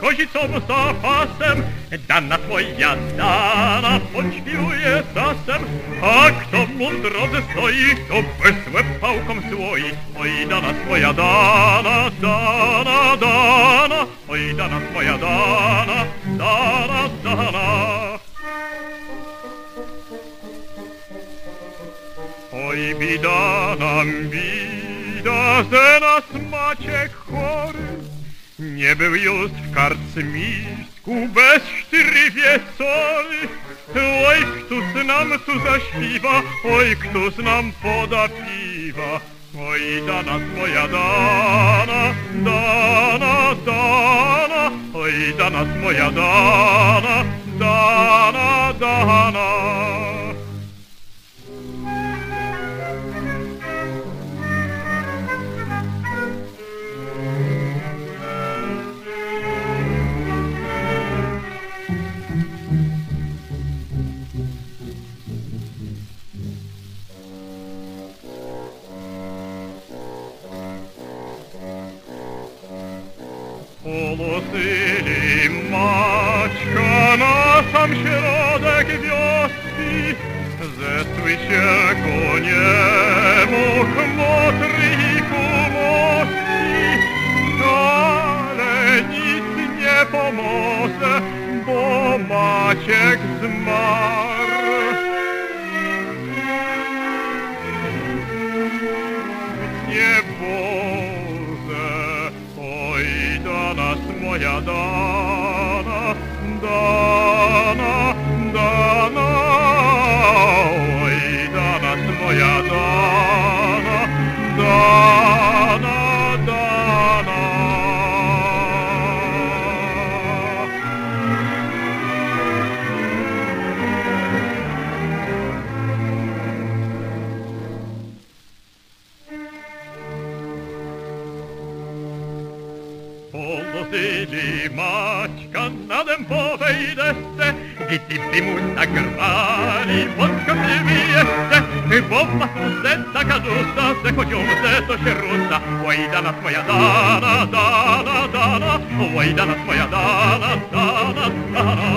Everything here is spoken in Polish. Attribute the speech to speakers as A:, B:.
A: wozicą za pasem, dana twoja dana podśpiewuje czasem, a kto mu w stoi, to bez łeb pałką słoi. Oj, dana twoja dana, dana, dana, oj, dana twoja dana, dana, dana. Oj, bida nam, bida, że nas Maciek chory. Nie był już w karczmisku bez cztery wieczory. Oj, któż nam tu zaśpiwa, oj, któż nam poda piwa. Oj, dana moja dana, dana, dana, oj, dana moja dana, dana, dana. Położyli Maćka na sam środek wioski, zesły się ku niemu kmotry i kumości, ale nic nie pomoże, bo Maciek zmarł. Dana moja dana, dana, Położyli Maćka na dębowej desce, gdyby mu zagrali podskoczyły jeszcze, bo w masce taka dusa, że chodzią ze to się rusa. Oj, dana twoja dana, dana, dana, oj, dana twoja dana, dana, dana.